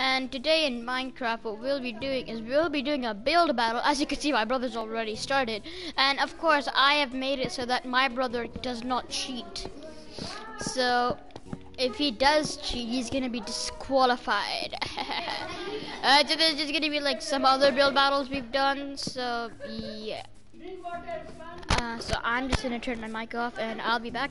And today in Minecraft, what we'll be doing is we'll be doing a build battle. As you can see, my brother's already started. And of course, I have made it so that my brother does not cheat. So, if he does cheat, he's gonna be disqualified. uh, so there's just gonna be like some other build battles we've done. So, yeah. Uh, so I'm just gonna turn my mic off and I'll be back.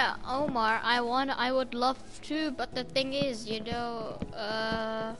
Yeah, Omar, I want I would love to, but the thing is, you know, uh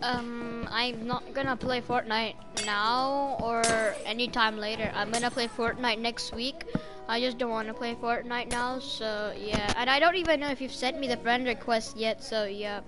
um I'm not gonna play Fortnite now or anytime later. I'm gonna play Fortnite next week. I just don't want to play Fortnite now, so yeah. And I don't even know if you've sent me the friend request yet, so yeah.